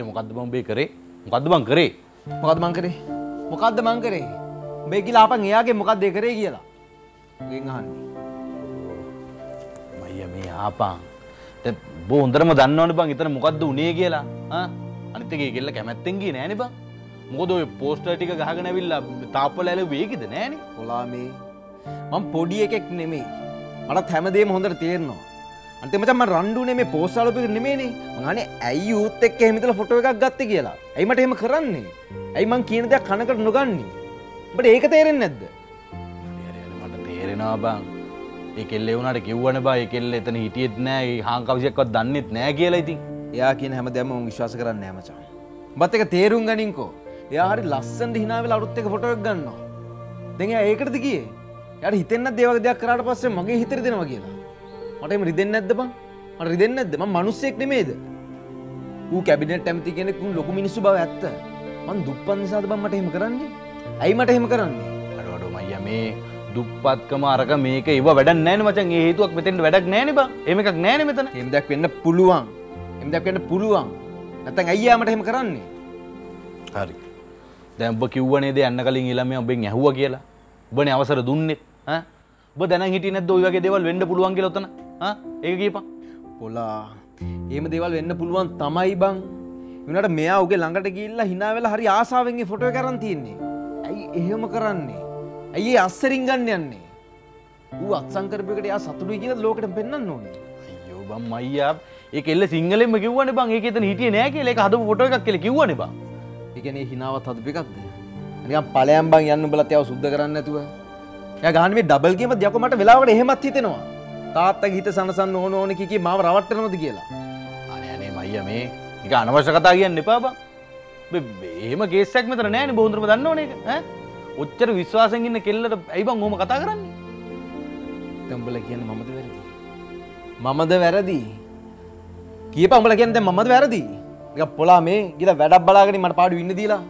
මය මොකක්ද බං බේ කරේ? මොකක්ද බං කරේ? මොකද මං කරේ? මොකක්ද මං කරේ? මේ කියලා අපන් එයාගේ මොකක්ද ඒ කරේ කියලා? ගෙන් අහන්නේ. මය මේ ආපා බෝ හොඳරම දන්නවන බං ඉතන මොකක්ද උනේ කියලා. අනිතගේ කෙල්ල කැමැත්තෙන් ගියේ නෑනේ බං. මොකද ඔය පෝස්ටර් ටික ගහගෙන ඇවිල්ලා තාප්පල ඇල වේගිද නෑනේ? කොලා මේ මං පොඩි එකෙක් නෙමෙයි. මටත් හැමදේම හොඳට තේරෙනවා අන්තිම මචං මම රණ්ඩුනේ මේ පෝස්ට් ආලෝපෙක නෙමෙයිනේ. මං අහන්නේ ඇයි යූත් එක්ක එහෙම ඉතලා ෆොටෝ එකක් ගත්තේ කියලා? ඇයි මට එහෙම කරන්නේ? ඇයි මං කියන දේ කනකට නොගන්නේ? ඔබට ඒක තේරෙන්නේ නැද්ද? හරි හරි මට තේරෙනවා බං. ඒ කෙල්ලේ වුණාට කිව්වන බා ඒ කෙල්ල එතන හිටියෙත් නෑ ඒ හාන් කවිසයක්වත් දන්නෙත් නෑ කියලා ඉතින්. එයා කියන හැමදේම මම විශ්වාස කරන්නේ නැහැ මචං. උඹත් එක තේරුම් ගනින්කෝ. එයා හරි ලස්සනට hina වෙලා අරුත් එක ෆොටෝ එකක් ගන්නවා. දැන් එයා ඒකටද ගියේ? එයාට හිතෙන්නේ නැද්ද ඒ වගේ දෙයක් කරාට පස්සේ මගේ හිතේ රිදෙනවා කියලා මට එම රිදෙන්න ඇද බං? මට රිදෙන්න ඇද ම මනුස්සෙක් නෙමේද? ඌ කැබිනට ඇමති කෙනෙකුන් ලොකු මිනිස්සු බව ඇත්ත. මන් දුප්පන් නිසාද බං මට එහෙම කරන්නේ? ඇයි මට එහෙම කරන්නේ? අඩවඩෝ මයිය මේ දුප්පත්කම අරක මේක ඒව වැඩ නෑන මචන් ඒ හේතුවක් මෙතෙන්ට වැඩක් නෑන බං. එහෙම එකක් නෑන මෙතන. එහෙම දෙයක් වෙන්න පුළුවන්. එහෙම දෙයක් වෙන්න පුළුවන්. නැත්නම් අයියා මට එහෙම කරන්නේ? හරි. දැන් ඔබ කිව්වනේ දේ යන්න කලින් ඊළමයා ඔබෙන් ඇහුවා කියලා? ඔබනේ අවසර දුන්නේ. ඈ? ඔබ දැනන් හිටියේ නැද්ද ওই වගේ දේවල් වෙන්න පුළුවන් කියලා ඔතන? ඒක කියපන්. පොලා එහෙම දේවල් වෙන්න පුළුවන් තමයි බං. වුණාට මෙයා උගේ ළඟට ගිහිල්ලා hina වෙලා හරි ආසාවෙන් ඒ ෆොටෝ එක අරන් තියන්නේ. ඇයි එහෙම කරන්නේ? ඇයි අස්සරින් ගන්න යන්නේ? ඌ අත්සන් කරපු එකට එයා සතුටුයි කියලා ලෝකෙට පෙන්වන්න ඕනේ. අයියෝ බං මයියා. ඒ කෙල්ල සිංහලෙන්ම කිව්වනේ බං. ඒක එතන හිටියේ නෑ කියලා. හදපු ෆොටෝ එකක් කියලා කිව්වනේ බං. කියන්නේ හිනාවත් හදපු එකක්ද? නිකන් ඵලයන් බං යන්න උඹලත් එයාව සුද්ධ කරන්නේ නැතුව. එයා ගහන්නේ මේ ඩබල් ගේම යකෝ මට වෙලාවකට එහෙමත් හිතෙනවා තාත්තගේ හිත සනසන්න ඕන ඕන කි කි මාව රවට්ටනවද කියලා? අනේ අනේ මයියා මේ නික අනවශ්‍ය කතා කියන්න එපා බං එහෙම කේසයක් මෙතන නෑනේ බොහොඳටම දන්නවනේ ඒක ඈ? ඔච්චර විශ්වාසයෙන් ඉන්න කෙල්ලට ඇයි බං ඔහොම කතා කරන්නේ? දැන් උඹලා කියන්නේ මමද වැරදි? මමද වැරදි? කියපන් උඹලා කියන්නේ දැන් මමද වැරදි? නිකන් පොලා මේ ගිහලා වැඩක් බලාගෙන මට පාඩු ඉන්න දීලා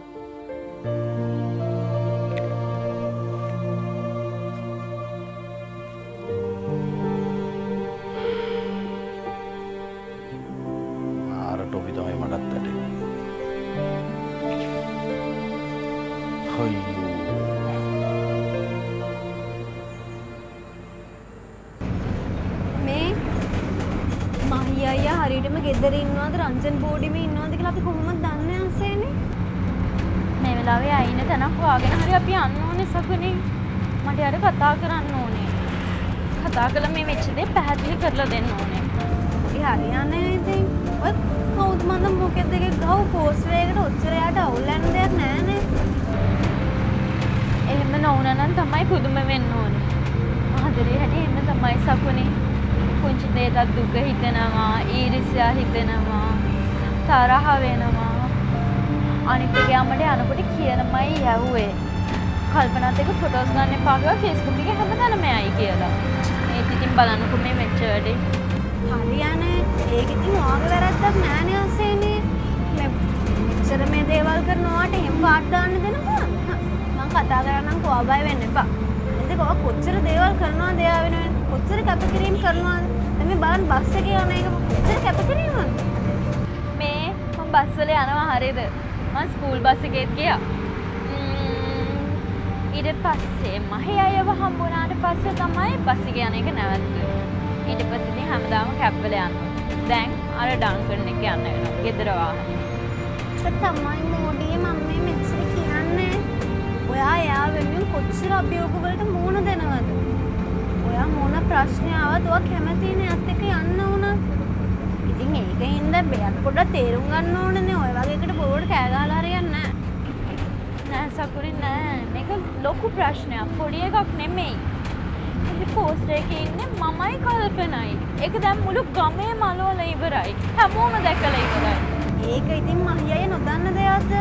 ගෙදර ඉන්නවද? රංජන් බෝඩිම ඉන්නවද කියලා අපි කොහොමද දන්නේ අන්සේනේ මේ වෙලාවේ අයින තැනක් වාගෙන හරි අපි යන්න ඕනේ සකුනේ. මට යාර කතා කරන්න ඕනේ. කතා කළා මේ වෙච්ච දේ පැහැදිලි කරලා දෙන්න ඕනේ. ඒ හරියන්නේ ඉතින්. ඔය කවුද මන්ද මොකෙද දෙක ගහව පෝස්ට් එකකට ඔච්චර යට අවුල් යන දෙයක් නෑනේ එහෙම නොවුනා නම් තමයි පුදුම වෙන්න ඕනේ. ආදරේ හැටි එහෙම තමයි සකුනේ පුංචි දෙයකට දුක හිතෙනවා ඊර්ෂ්‍යා හිතෙනවා තරහ වෙනවා. අනිත් එක යාමට යනකොට කියනමයි යව්වේ. කල්පනාත් එක්ක ෆොටෝස් ගන්න එපා කියලා Facebook එකේ හැමදාම යයි කියලා. ඒත් ඉතින් බලන්නකො මේ වෙච්ච වැඩේ හරියන්නේ ඒක ඉතින් ඔයාගේ වැරද්දක් නෑනේ අන්සේනේ මේ මෙච්චර මේ දේවල් කරනවාට එහෙම පාට දාන්න දෙනවා. මං කතා කරන්නම් කොහොබයි වෙන්න එපා. ඉතින් කොහොම කොච්චර දේවල් කරනවද එයා වෙනුවෙන්? කොච්චර කැපකිරීම කරනවද මේ බලන්න බස් එකේ යන එක කොච්චර කැපකිරීමක්ද මේ මම බස්සල යනවා හරිද මං ස්කූල් බස්ස එකෙත් ගියා ඊට පස්සේ මහේ අයව හම්බුනාට පස්සේ තමයි බස් එක යන එක නැවත්තුවේ. ඊට පස්සේ ඉතින් හැමදාම කැබ්වල යනවා. දැන් අර ඩංකන් එක යන්න වෙනවා. ගෙදර වාහනේ. තමයි මෝඩියේ මම්මේ මෙච්චර කියන්නේ. ඔයා එයා වෙනුවෙන් කොච්චර අභියෝග වලට මුහුණ දෙනවද? ඔයා මොන ප්‍රශ්නය ආවත් ඔයා කැමතිනේ අත් එක්ක යන්න උනා. ඉතින් ඒකින්ද බෙයත් පොඩ්ඩක් තේරුම් ගන්න ඕනනේ. ඔය වගේ එකට බොරුවට කෑ ගහලා හරියන්නේ නැහැ. නෑ සකුරි නෑ මේක ලොකු ප්‍රශ්නයක් පොඩි එකක් නෙමෙයි. ඒ පෝස්ටර් එකේ ඉන්නේ මමයි කල්පනයි. ඒක දැන් මුළු ගමේ මලවල ඉවරයි. හැමෝම දැකලා ඉවරයි. ඒක ඉතින් මහියය නොදන්න දෙයක්ද?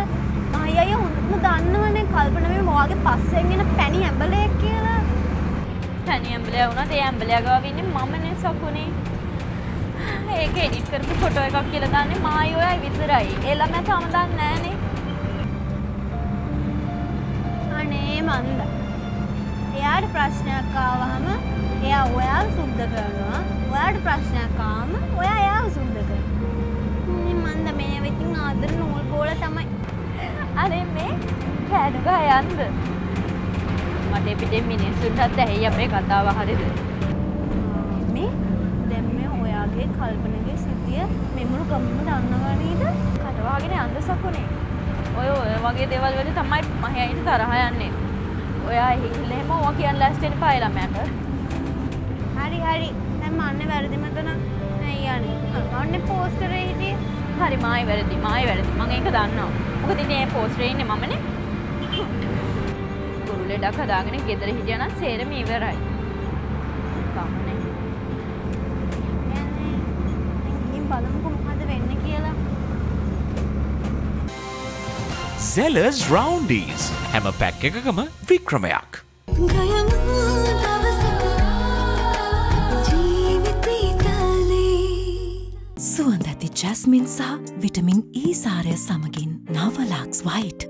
මහියය හොඳටම දන්නවනේ කල්පන මේ මොවාගේ පස්සෙන් එන පැණි ඇඹලෙක් කියලා. තනි ඇම්බලයා වුණත් ඒ ඇම්බලයා ගාව ඉන්නේ මමනේ සකුනේ. ඒක එඩිට් කරපු ෆොටෝ එකක් කියලා දාන්නේ මායි ඔයයි විතරයි. ඒ ළමයා තාම දන්නේ නෑනේ. අනේ මන්ද. එයාට ප්‍රශ්නයක් ආවහම එයා ඔයාව සුද්ධ කරනවා. ඔයාට ප්‍රශ්නයක් ආවම ඔයා එයාව සුද්ධ කරනවා. මන්ද මේ විතින් ආදර නූල් බෝල තමයි. අනේ මේ කෑනු ගහ යන්ද? මට පිටේ මිනිස්සුන්ටත් ඇහි අපේ කතාව හරිද? මේ දැන් මේ ඔයාගේ කල්පනගේ සිද්ධිය මෙමුළු ගමම දන්නවා නේද? කටවාගෙන යන්න සකුනේ. ඔය ඔය වගේ දේවල් වලට තමයි මහයයිට තරහ යන්නේ. ඔයා හිල්ල එහෙම ඕවා කියන්න ලෑස්ති වෙන්න පායි ළමයාට. හරි හරි. දැන් මන්නේ වැරදි මතන නෑ යන්නේ. අන්නේ පෝස්ටරේ හිටියේ. හරි මායි වැරදි මායි වැරදි මම ඒක දන්නවා. මොකද ඉතින් මේ පෝස්ටරේ ඉන්නේ මමනේ. ලෙඩක් හදාගෙන ගෙදර හිටියා නම් සේරම ඉවරයි. දැන් ගිහින් බලමුකෝ මොකද වෙන්නේ කියලා. සෙලර්ස් රවන්ඩීස් හැම පැක් එකකම වික්‍රමයක්. ගයමු දවසක ජීවිතේ තලේ සුවඳ ඇති ජැස්මින් සහ විටමින් E සාරය සමගින් නවලාක්ස් වයිට්.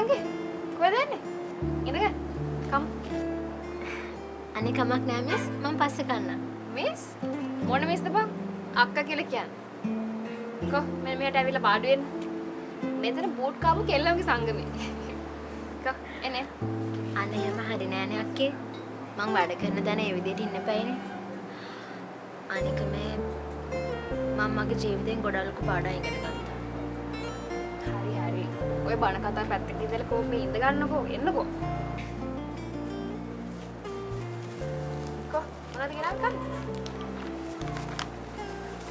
නංගි කොහෙද යන්නේ? ඉඳගන්න. කම්. අනේ කමක් නෑ මිස් මම පස්සේ කන්නම්. මිස් මොන මිස්ද බං? අක්කා කියලා කියන්නේ. කො මෙන්න මෙහෙට ඇවිල්ලා පාඩු වෙන්න. මෙතන බූට් කාපු කෙල්ලන්ගේ සංගමේ. කො එනේ. අනේ එහෙම හරි නෑනේ අක්කේ. මං වැඩ කරන තැන ඒ විදිහට ඉන්න එපායිනේ. අනික මේ මම මගේ ජීවිතෙන් ගොඩක් ලොකු පාඩම් ඉගෙන ගත්තා. හරි හරි. ඔය බණ කතා පැත්තක ඉඳලා කොහොම මේ ඉඳ ගන්නකෝ එන්නකෝ. කො මොනවද ගෙනත් ගන්න?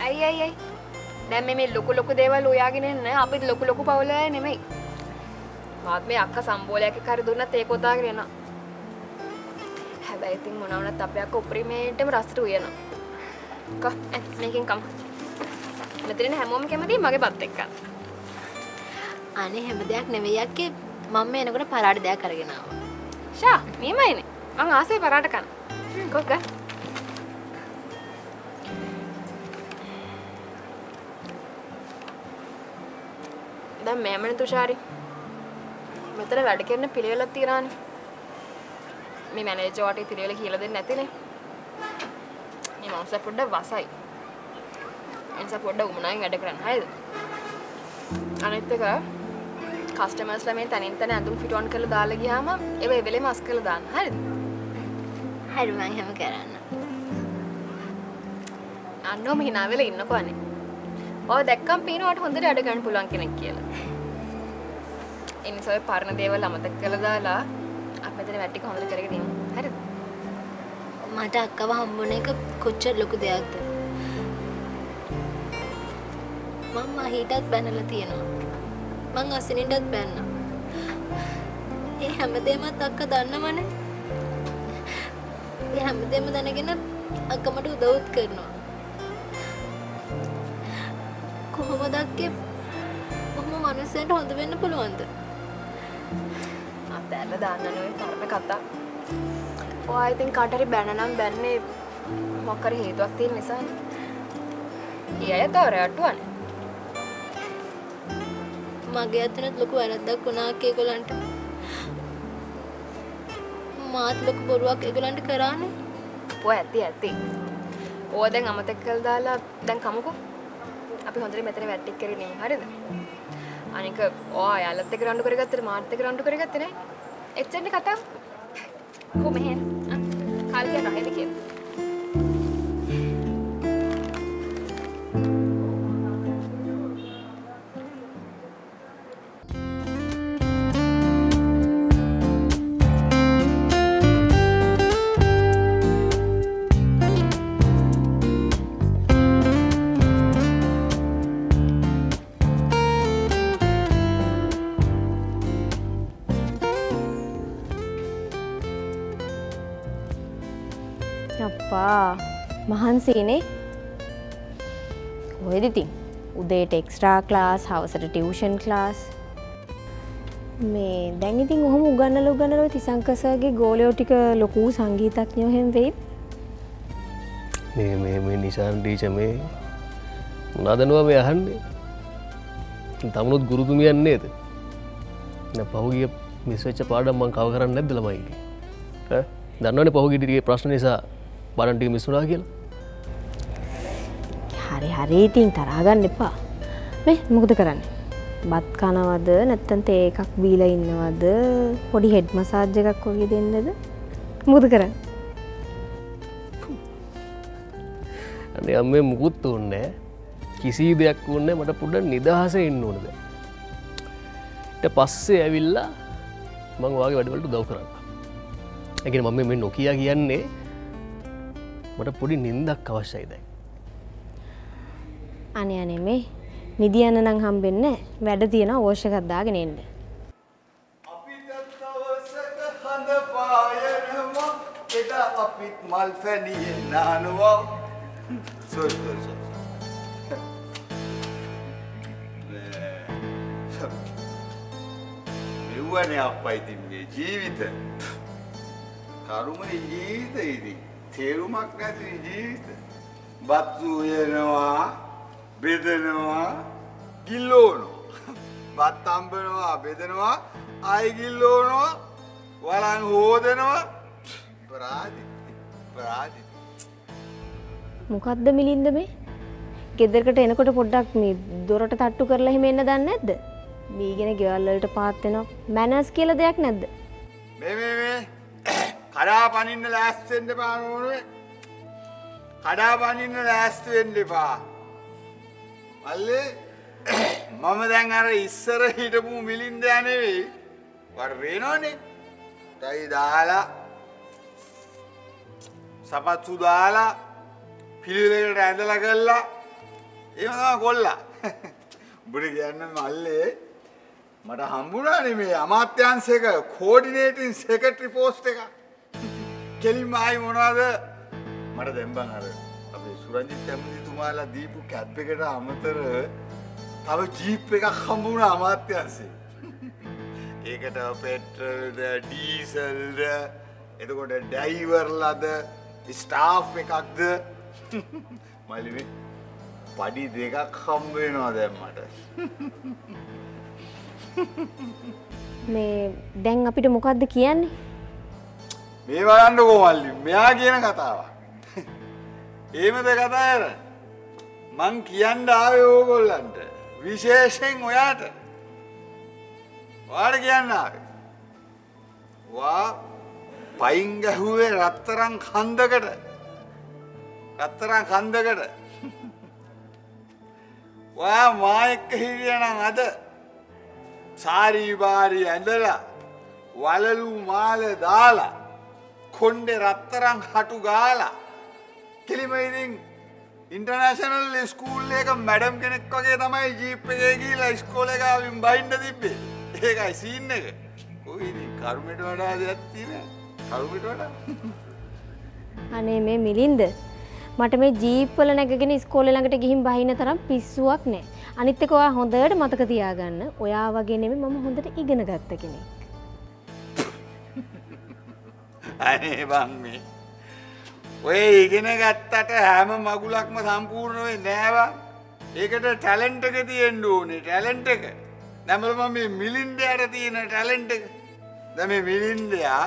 අයි අයි අයි. දැන් මේ මේ ලොකු ලොකු දේවල් උයාගෙන එන්න අපිත් ලොකු ලොකු පවුල අය නෙමෙයි. මාත් මේ අක්කා සම්බෝලයක් එක්ක හරි දුන්නත් ඒක උදාගෙන එනවා. හැබැයි ඉතින් මොනවා වුණත් අපේ අක්කා උපරිමේටම රසට උයනවා. කො එත් මේකෙන් කම. මෙතන හැමෝම කැමති මගේ බත් එක්ක. අනේ හැම දෙයක් නෙවෙයි අක්කේ මම මේ එනකොට පරාට දෙයක් අරගෙන ආවා. ෂා නියමයිනේ. මං ආසයි පරාට කන්න. කො ගන්න. දැන් මෑමනේ තුෂාරි. මෙතන වැඩ කරන පිළිවෙලක් තියනවානේ. මේ මැනේජර් වට පිළිවෙල කියලා දෙන්නේ නැතිනේ. මේ මනුස්ස පොඩ්ඩක් වසයි. එනිසා පොඩ්ඩක් උමනාවෙන් වැඩ කරන්න. හරිද? අනිත් එක කස්ටමර්ස්ලා මේ තනින් තන ඇඳුම් ෆිට ඔන් කරලා දාලා ගියාම ඒව ඒ වෙලෙම අස් කරලා දාන්න. හරිද? හරි මං එහෙම කරන්න. අන්නෝම hina වෙලා ඉන්නකෝ අනේ. ඔය දැක්කම් පේනවට හොඳට වැඩ ගන්න පුළුවන් කෙනෙක් කියලා. ඒ නිසා ඔය පරණ දේවල් අමතක කරලා දාලා අපි මෙතන වැඩ ටික හොඳට කරගෙන ඉමු. හරිද? මට අක්කව හම්බුන එක කොච්චර ලොකු දෙයක්ද. මම මහීටත් බැනලා තියෙනවා. මං අසිනිටත් බැන්නා. ඒ හැමදේමත් අක්ක දන්නවනේ. ඒ හැමදේම දැනගෙන අක්කමට උදව්ත් කරනවා. කොහොමද අක්කේ කොහොම මිනිස්සුන්ට හොඳ වෙන්න පුළුවන්ද? අතෑරලා දාන්න නෙවෙයි තරම කතා. ඔයා ඉතින් කාට හරි බැන නම් බැන්නේ මොකක් හරි හේතුවක් තියෙන නිසානේ. ඒ අය තවර යටුවනේ. මගේ අතනත් ලොකු වැරද්දක් වුණා අක්කේ ඒගොල්ලන්ට. මාත් ලොකු බොරුවක් ඒගොල්ලන්ට කරානේ. ඔය ඇති ඇති. ඕවා දැන් අමතක කරලා දාලා දැන් කමුකෝ. අපි හොඳට මෙතන වැට්ටික් කරගෙන ඉමු. හරිද? අනික ඔයා යාලත් එක්ක රණ්ඩු කරගත්තට මාත් එක්ක රණ්ඩු කරගත්තේ නෑ. එච්චරනේ කතාව. කො මෙහෙන්. කාලේ යනවා හෙද කියලා. මහන්සේනේ ඔයද ඉතින් උදේට එක්ස්ට්‍රා ක්ලාස් හවසට ටියවෂන් ක්ලාස් මේ දැන් ඉතින් ඔහොම උගන්නල උගන්නලව තිසංකසගේ ගෝලයෝ ටික ලොකූ සංගීතඥයෝ හෙම් වෙයි. මේ මේ මේ නිසාන් ටීච මේ මොනාදනවා මේ අහන්නේ. තමනුත් ගුරුතුමියන්නේද පහුගිය මිස්වෙච්ච පාඩම් මං කව කරන්න නැද්ද ළමයිගේ දන්නවන පහුගිටිගේ ප්‍රශ්න නිසා බඩන්ටික මිස්සුනා කියලා. හරි හරි ඉතින් තරාගන්න එපා. මේ මොකද කරන්න? බත් කනවද? නැත්තන් තේ එකක් බීල ඉන්නවද? පොඩි හෙඩ් මසාජ්ජ එකක් වගේ දෙන්නද? මුද කරන්න? අනේ අම්මේ මුකුත් ඕන්නෑ කිසි දෙයක් වන්න මට පුඩ නිදහස ඉන්න ඕනද ට පස්සේ ඇවිල්ලා මං වගේ වැඩවලට දව් කරන්න. ඇගෙන මම මේ නොකිය කියන්නේ මට පොඩි නින්දක් අවශ්‍යයි දැයි අනය අනෙමේ නිදියන්න නං හම්බෙන්න වැඩ තියෙන ඕෂකත්දාගෙන එන්න. හඳ පායනවා එදා අපිත් මල් පැනියෙන් නානවා. සොල් මෙව්වනේ අප්පා ඉතින් මේ ජීවිත. කරුම ජීවිත ඉතින්. තේරුමක් නැති ජීවිත. බත් උයනවා බෙදනවා ගිල්ලෝනවා බත් අම්බනවා බෙදනවා අයි ගිල්ලෝනවා වලන් හෝදනවා. ප්‍රාදි ප්‍රාදි මොකක්ද මිලින්ද මේ? ගෙදරකට එනකොට පොඩ්ඩක් මේ දොරට තට්ටු කරලා හිම එන්න දන්න නැද්ද? මීගෙන ගෙවල්ලට පාත්වෙනවා මැනස් කියල දෙයක් නැද්ද? මේ මේ මේ. කඩා පනින්න ලෑස්තෙන්ට පානුවනුවේ කඩා පනින්න ලෑස්තු වෙන්න එපා මල්ලේ මම දැන් අර ඉස්සර හිටපු මිලින්ද යනෙවෙයි වට පේනෝනේ ටයි දාලා සපත්සු දාලා පිළිලකට ඇඳල කල්ලා ඒම කොල්ලා. උඹට කියන්න මල්ලේ මට හම්බුණානේ මේ අමාත්‍යන්සක කෝඩිනේටින් සෙකටරි පෝස්ට් එක. කෙලින්ම ආයි මොනවද? මට දැම්බන් අර අපේ සුරංජිත් ඇමතිතුමාලා දීපු කැප් එකට අමතර තව ජීප් එකක් හම්බුණ අමාත්‍යන්සේ ඒකට පෙට්‍රල්ද ඩීසල්ද එතකොට ඩයිවර්ලද ස්ටාෆ් එකක්ද? මලිවි පඩි දෙකක් හම්බවෙනවා දැම්මට මේ දැන් අපිට මොකක්ද කියන්නේ? මේ බලන්න කෝමල්ලි මෙයා කියන කතාවක් ඒමද කතායර මං කියන්න ආවේ ඕගොල්ලන්ට. විශේෂයෙන් ඔයාට. වාට කියන්න ආවේ. වා පයින් ගැහුවේ රත්තරන් කන්දකට රත්තරන් කන්දකට ඔයා මා එක්ක හිටියනම් අද සාරී බාරී ඇඳලා වලලු මාල දාලා කොන්්ඩෙ රත්තරං හටු ගාලා කෙලිම ඉතින් ඉන්ටර්නශනල් ස්කූල් එක මැඩම් කෙනෙක් වගේ තමයි ජීප් එකේ ගිහිල්ලා ඉස්කෝලේ ගාවින් බයින්ඩ තිබ්බේ. ඒකයි සීන් එක. කොයිද කරුමට වඩා දෙයක් තියෙන කරුමට වඩා? අනේ මේ මිලින්ද මට මේ ජීප්වල නැගගෙන ඉස්කෝලේ ළඟට ගිහින් බහින තරම් පිස්සුවක් නෑ. අනිත් එක ඔයා හොඳට මතක තියාගන්න. ඔයා වගේ නෙමෙයි මම හොඳට ඉගෙන ගත්ත කෙනෙක්. අනේ බං මේ ඔය ඉගෙන ගත්තට හැම මගුලක්ම සම්පූර්ණ වෙන්නේ නෑ බං ඒකට ටැලන්ට් එක තියෙන්න ඕනේ ටැලන්ට් එක. නැමල මම මේ මිලින්දයට තියෙන ටැලන්ට් එක. දැන් මේ මිලින්දයා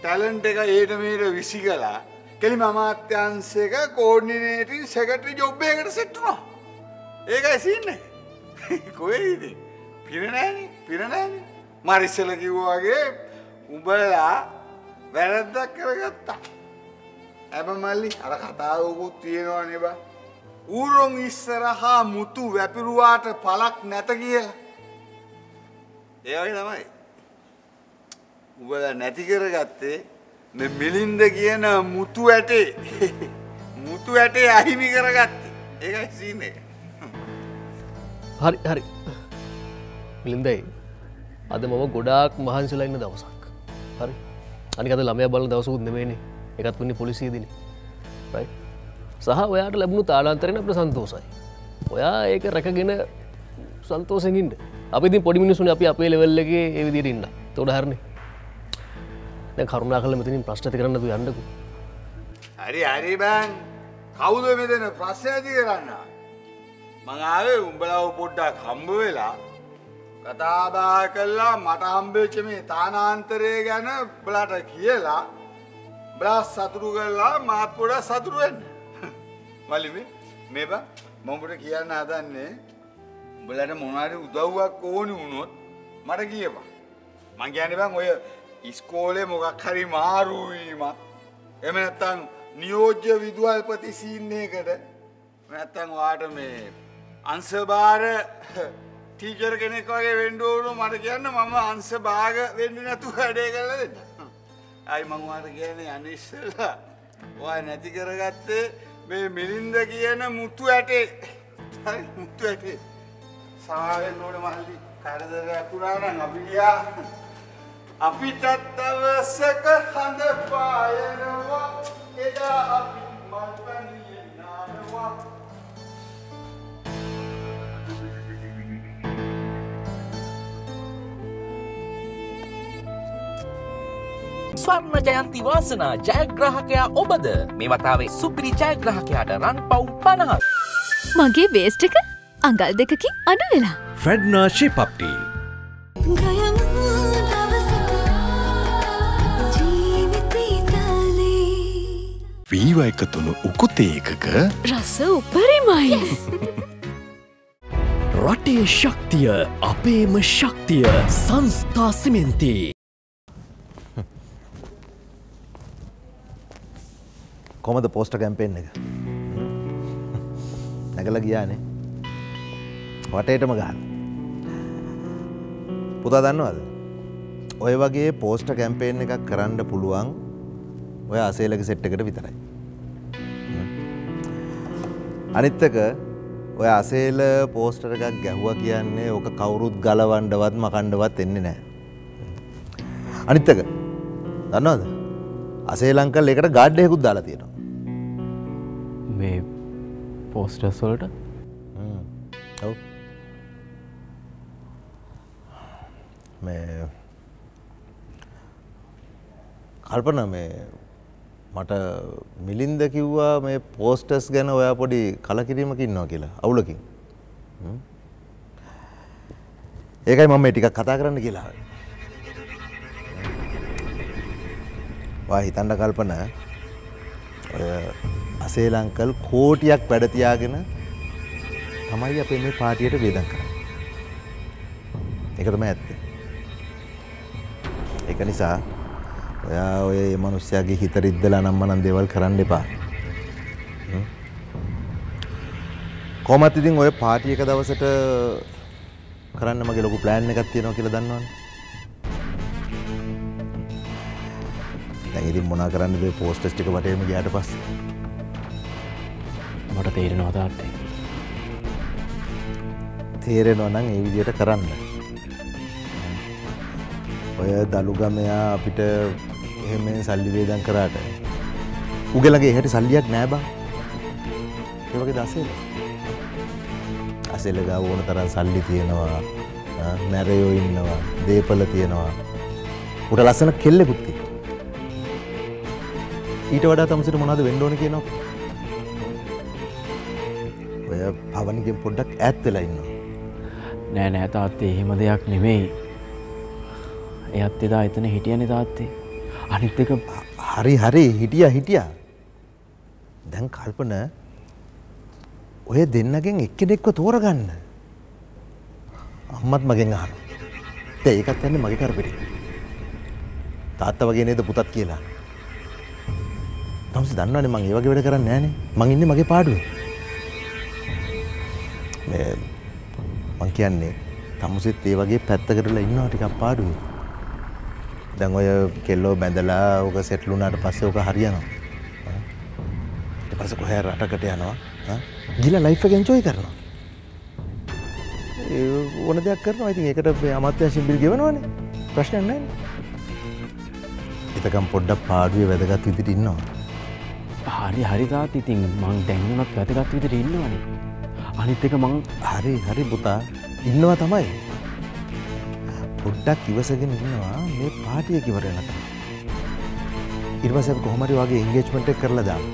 ටැලන්ට එක ඒට මේට විසි කලා කෙලිම අමාත්‍යන්සක කෝඩිනේටි සැකටරි ජොබ්බයකට සෙට්ටුනා ඒක ඇසින්න. කොයිද පිරනෑන පිරනෑන මරිස්සල කිව්වාගේ උඹලා වැරද්දක් කරගත්තා. ඇබ මල්ලි අර කතාවකුත් තියෙනවා නෙබා ඌරොන් ඉස්සරහා මුතු වැපිරුවාට පලක් නැත කියලා. ඒවගේ තමයි. උබල නැති කරගත්තේ මෙ මිලින්ද කියන මුතු ඇටේ. මුතු ඇටේ අහිමි කරගත්තේ. ඒකයි සීන එක. හරි හරි. මිලින්දයි අද මම ගොඩාක් මහන්සිලා ඉන්න දවසක්. හරි. අනිකත ළමය බල දවසකුත් නෙමේනේ එකත් වන්නේ පොලිසියදින රයි සහ ඔයාට ලැබුණු තාලාන්තරෙන අපට සන්තෝසයි ඔයා ඒක රැකගෙන සන්තෝසෙන්ට අපි පොඩි මිනිසුන අපි අපේ ලෙවල්ලගේ ඒවිදිරන්න තොඩ හරණය දැ කරුණා කල මෙතිනින් ප්‍රශ්ටති කරන්න තු යන්නකු. හරි හරි බෑන්. කවුද මෙතන ප්‍රශ්න ඇති කරන්න? මංආවේ උඹලාව පොඩ්ඩක් හම්බ වෙලා කතාබා කල්ලා මට හම්බේච්ච මේ තානාන්තරය ගැන බලට කියලා. බලා සතුරු කරලා මාත් පොඩ සතුරුවෙන්න මලිම මේබ මොඹට කියන්න හදන්නේ උඹලට මොනාට උදව්වක් ඕනි වුණොත් මට කියපා මං ගැන බං ඔය ඉස්කෝලේ මොකක් හරි මාරුවීමක් එම නැත්තං නියෝජ්‍ය විදුවල්පති සීන්නයකට නැත්තං වාට මේ අන්සභාර ටීචර් කෙනෙක් වගේ වෙන්ඩෝනු මට කියන්න මම අන්ස භාග වෙන්න නැතු වැඩේ කල දෙන්න. අයි මංවාට කියන අනිස්සලා ඔය නැති කරගත්තේ මේ මිලින්ද කියන මුතු ඇටේ. හරි මුතු ඇටේ. සමාවෙන් ඕට මල්ලි. කරදරයක්කුණාන අපියා අපිටත් දවසක හඳ පායනවා. එදා අපි මල්පැනියෙන් නානවා ස්වර්ණ ජයන්ති වාසනා ජයග්‍රහකයා ඔබද මේ වතාවේ සුපිරි ජයග්‍රහකයාට රන් පව් පණහත්. මගේ වේස්ට එක අඟල් දෙකකින් අඩු වෙලා. ෆෙඩ්නා ශිපප්ටි වීව එකතුළු උකුතේකක රස උපරිමයි. රටේ ශක්තිය අපේම ශක්තිය සංස්ථා සිමෙන්ති. කොමද පෝස්ට කැම්පෙන් එක? නැගල ගියානේ. වටේටම ගන්න පුතා දන්නවද? ඔය වගේ පෝස්ට කැම්පේෙන් එකක් කරන්න පුළුවන් ඔය අසේලක සෙට් එකට විතරයි. අනිත්තක ඔය අසේල පෝස්ටර එකක් ගැහ්වා කියන්නේ ඕක කවුරුත් ගලවන්ඩවත් මකණ්ඩවත් එන්නේ නෑ අනිත්තක දන්නවද? අසේලංකල් එකට ගාඩ්ඩයකුත් දාලා තියෙනවා. මේ පෝස්ටර්ස් වලට? ඔව්. මේ කල්පන මේ මට මිලින්ද කිව්වා මේ පෝස්ටර්ස් ගැන ඔයා පොඩි කලකිරීමක ඉන්නවා කියලා අවුලකින්. ඒකයි මම මේ ටිකක් කතා කරන්න කියලා. වා හිතන්න කල්පන. ඔය අසේලංකල් කෝටියක් වැඩතියාගෙන තමයි අපේ මේ පාටියට වේදන් කරන්න. එකතම ඇත්තේ. එක නිසා ඔයා ඔය මනුස්්‍යයාගේ හිත රිද්දලා නම්මනන් දේවල් කරන්න එපා. කොමත් ඉතින් ඔය පාටියක දවසට කරන්න මගේ ලොකු ප්ලෑන් එකක් තියෙනවා කියලා දන්නවනේ. දැන් ඉතින් මොනා කරන්නද? පෝස්ටර්ස් ටික වටේම ගියාට පස්සේ. මට තේරෙනවා තාත්තේ තේරෙනවා නම් ඒ විදිහට කරන්න. ඔය දළුගමයා අපිට එහෙම සල්ලි වේදන් කරාට උගලගේ එහට සල්ලියක් නෑ බං. ඒ වගේ දසෙල. අසෙල ගාව ඕන තරම් සල්ලි තියෙනවා මැරයෝ ඉන්නවා දේපල තියෙනවා. උට ලස්සන කෙල්ලෙකුත් තියෙනවා. ඊට වඩා තමසිට මොනවද වෙන්න ඕන කියනවා ඔය පවනිගෙන් පොඩ්ඩක් ඈත් වෙලා ඉන්නවා. නෑ නෑ තාත්තේ එහෙම දෙයක් නෙමෙයි. එයත් එදා එතන හිටියනේ තාත්තේ. අනිත් එක හරි හරි හිටිය හිටිය. දැන් කල්පන ඔය දෙන්නගෙන් එක්කෙනෙක්ව තෝරගන්න. අම්මත් මගෙන් අහන ඒකත් යන්නේ මගේ කරපිටි. තාත්ත වගේ නේද පුතත් කියලා. තමසි දන්නවනේ මං ඒ වගේ වැඩ කරන්නේ නෑනේ. මං ඉන්නේ මගේ පාඩුවේ මේ මං කියන්නේ තමුසෙත් ඒ වගේ පැත්ත කරලා ඉන්නවා ටිකක් පාඩුවේ දැන් ඔය කෙල්ලෝ බැඳලා ඕක සෙට්ල් වුණාට පස්සේ ඕක හරියනවා. ඊට පස්සේ කොහේ රටකට යනවා ගිහලා ලයිෆ් එක එන්ජොයි කරනවා. ඒ ඕන දෙයක් කරනවා. ඉතින් ඒකට මේ අමාත්‍යාංශයෙන් බිල් ගෙවනවනේ. ප්‍රශ්නයක් නැහැ එතකම් පොඩ්ඩක් පාඩුවේ වැදගත් විදිහට ඉන්නවා. හරි හරි තාත් ඉතින් මං දැන්වුනත් වැදගත් විදිහට ඉන්නවනේ. අනිත් එක මං හරි හරි පුතා. ඉන්නවා තමයි. පොඩ්ඩක් ඉවසගෙන ඉන්නවා. මේ පාටිය කිවර වෙනකම් ඊට පස්සේ අපි කොහොම හරි වගේ එන්ගේජ්මන්ට් එක කරලා දාමු.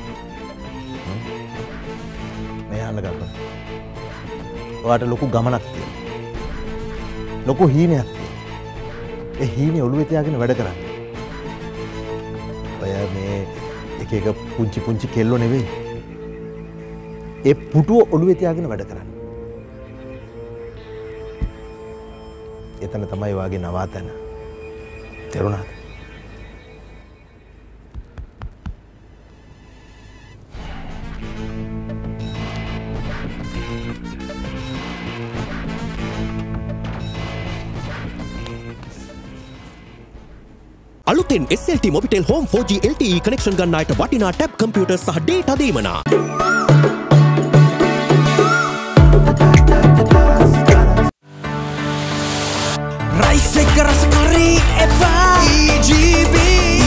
මේ අහන්න ගන්න ඔයාට ලොකු ගමනක් තියෙනවා. ලොකු හීනයක් තියෙනවා. ඒ හීනේ ඔළුවේ තියාගෙන වැඩ කරන්න. ඔය මේ එක එක පුංචි පුංචි කෙල්ලෝ නෙවෙයි. ඒ පුටුව ඔළුවේ තියාගෙන වැඩ කරන්න. එතන තමයි වාගේ නවාතැන. තෙරුණාද? අලුතෙන් SLT Mobitel home 4G LTE connection ගන්න අයට වටිනා ටැබ් කම්පියුටර් සහ ඩේටා දීමනා. රස කරී එපා EGB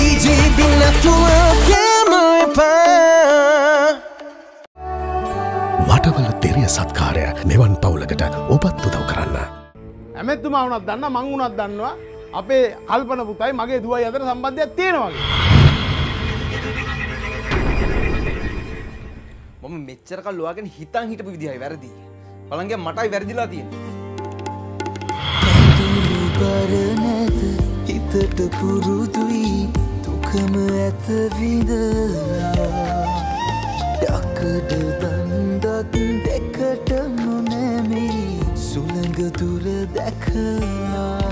EGB කෑම එපා වටවල තෙරිය සත්කාරය මෙවන් පවුලකට ඔබත් උදව් කරන්න. ඇමැත්තුමා වුණත් දන්න මං වුණත් දන්නවා අපේ කල්පන පුතයි මගේ දුවයි අතර සම්බන්ධයක් තියෙනවාගේ. මම මෙච්චර කල් ලොයාගෙන හිතන් හිටපු විදිහයි වැරදි. බලංගේ මටයි වැරදිලා තියෙන්නේ. බර නැත හිතට පුරුදුයි දුකම ඇත විඳලා. යකඩ දන්දත් දෙකට නොනැමි සුළඟ දුර දැකලා.